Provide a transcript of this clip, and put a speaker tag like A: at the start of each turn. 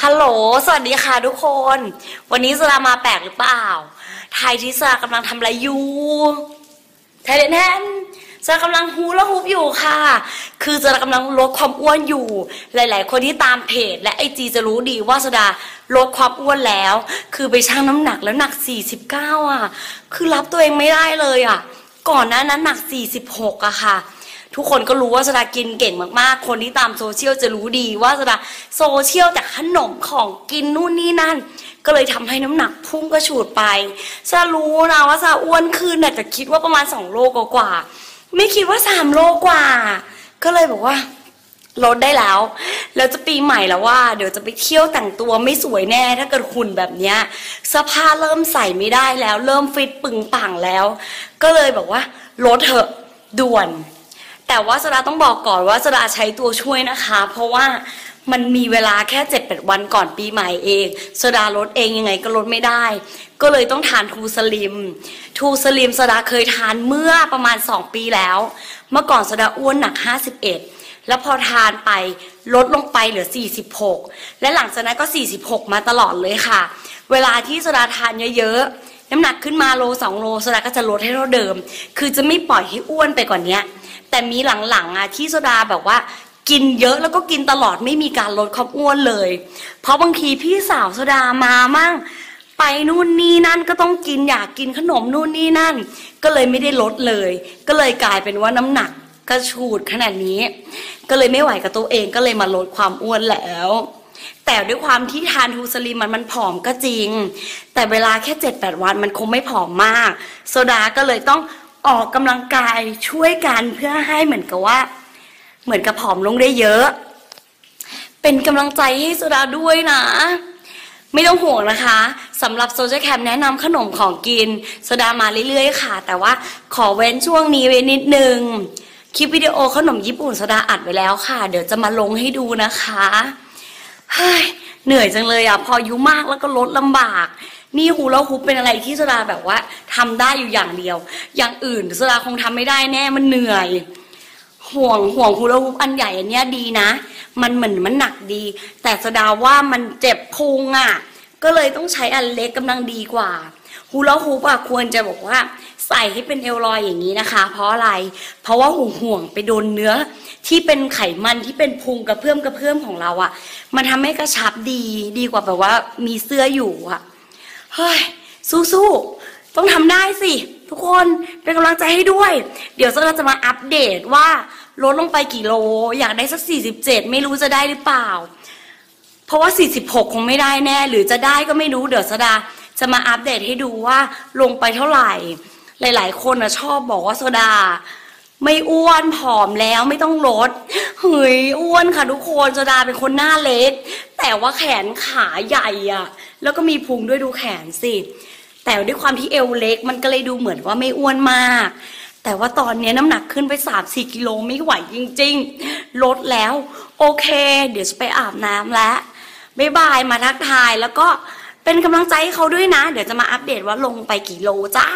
A: ฮัลโหล สวัสดีค่ะทุกคน วันนี้สลามาแปลกหรือเปล่า ไทยที่สลากำลังทำอะไรอยู่ไทยแทนสลากำลังฮูและฮูบอยู่ค่ะ คือสลากำลังลดความอ้วนอยู่ หลาย ๆ คนที่ตามเพจและไอจีจะรู้ดีว่าสดาลดความอ้วนแล้ว คือไปชั่งน้ำหนักแล้วหนัก 49 อะ คือรับตัวเองไม่ได้เลยอะ ก่อนหน้านั้นหนัก 46อะค่ะ ทุกคนก็รู้ว่าสดากินเก่งมากๆ คนที่ตามโซเชียลจะรู้ดีว่าสดาโซเชียลแต่ขนมของกินนู่นนี่นั่น ก็เลยทำให้น้ำหนักพุ่งกระฉูดไปสดารู้นะว่าสดาอ้วนขึ้นน่ะแต่คิดว่าประมาณ2โลกว่า ไม่คิดว่า3โลกว่า ก็เลยบอกว่าลดได้แล้ว แล้วจะปีใหม่แล้วว่า เดี๋ยวจะไปเที่ยวแต่งตัวไม่สวยแน่ ถ้าเกิดหุ่นแบบเนี้ยเสื้อผ้าเริ่มใส่ไม่ได้แล้ว เริ่มฟิตปึงปังแล้ว ก็เลยบอกว่าลดเถอะด่วน แต่ว่าสดาต้องบอกก่อนว่าสดาใช้ตัวช่วยนะคะ เพราะว่ามันมีเวลาแค่7จ็ดแปดวันก่อนปีใหม่เองสดาลดเองยังไงก็ลดไม่ได้ ก็เลยต้องทานทูสลิม ทูสลิมสดาเคยทานเมื่อประมาณ2ปีแล้ว เมื่อก่อนสดาอ้วนหนัก51แล้วพอทานไปลดลงไปเหลือ 46 และหลังจากนั้นก็ 46 มาตลอดเลยค่ะ เวลาที่สดาทานเยอะๆ น้ำหนักขึ้นมาโล2โลสดาก็จะลดให้เท่าเดิม คือจะไม่ปล่อยให้อ้วนไปกว่านนี้แต่มีหลังๆอะที่โซดาแบบว่ากินเยอะแล้วก็กินตลอดไม่มีการลดความอ้วนเลย เพราะบางทีพี่สาวโซดามามั่งไปนู่นนี่นั่นก็ต้องกินอยากกินขนมนู่นนี่นั่น ก็เลยไม่ได้ลดเลย ก็เลยกลายเป็นว่าน้ำหนักกระฉูดขนาดนี้ ก็เลยไม่ไหวกับตัวเองก็เลยมาลดความอ้วนแล้ว แต่ด้วยความที่ทานทูสลิมมันมันผอมก็จริง แต่เวลาแค่7 8วันมันคงไม่ผอมมาก โซดาก็เลยต้องออกกำลังกายช่วยกันเพื่อให้เหมือนกับว่า เหมือนกับผอมลงได้เยอะ เป็นกำลังใจให้โซดาด้วยนะ ไม่ต้องห่วงนะคะสำหรับ Socialcam แนะนำขนมของกินโซดามาเรื่อยๆค่ะ แต่ว่าขอเว้นช่วงนี้ไว้นิดนึงคลิปวิดีโอขนมญี่ปุ่นโซดาอัดไว้แล้วค่ะ เดี๋ยวจะมาลงให้ดูนะคะ เฮ้ยเหนื่อยจังเลยอะพออายุมากแล้วก็ลดลำบาก นี่ฮูลาฮูปเป็นอะไรที่สดาแบบว่าทำได้อยู่อย่างเดียว อย่างอื่นสดาคงทำไม่ได้แน่มันเหนื่อย ห่วงห่วงฮูลาฮูปอันใหญ่อันเนี้ยดีนะ มันเหมือนมันหนักดี แต่สดาว่ามันเจ็บพุงอะ ก็เลยต้องใช้อันเล็กกำลังดีกว่า ฮูลาฮูปอะควรจะบอกว่า ใส่ให้เป็นเอลลอยอย่างนี้นะคะ เพราะอะไร เพราะว่าห่วงห่วงไปโดนเนื้อ ที่เป็นไขมันที่เป็นพุงกระเพื่อมกระเพื่อมของเราอะมันทำให้กระชับดีดีกว่าแบบว่ามีเสื้ออยู่อะเฮ้ยสู้ๆต้องทำได้สิ ทุกคนเป็นกำลังใจให้ด้วย เดี๋ยวเราจะมาอัปเดตว่าลดลงไปกี่โล อยากได้สัก 47 ไม่รู้จะได้หรือเปล่า เพราะว่า 46 คงไม่ได้แน่ หรือจะได้ก็ไม่รู้เดี๋ยวสดา จะมาอัปเดตให้ดูว่าลงไปเท่าไหร่ หลาย ๆ คนนะชอบบอกว่าโซดา ไม่อ้วนผอมแล้วไม่ต้องลดเฮ้ยอ้วนค่ะทุกคนโซดาเป็นคนหน้าเล็ก แต่ว่าแขนขาใหญ่อะแล้วก็มีพุงด้วยดูแขนสิแต่ด้วยความที่เอวเล็กมันก็เลยดูเหมือนว่าไม่อ้วนมาก แต่ว่าตอนนี้น้ำหนักขึ้นไป 3-4 กิโลไม่ไหวจริง ๆ ลดแล้ว โอเค เดี๋ยวจะไปอาบน้ำแล้วบ๊ายบายมาทักทายแล้วก็ เป็นกำลังใจให้เขาด้วยนะ เดี๋ยวจะมาอัปเดตว่าลงไปกี่โลจ้า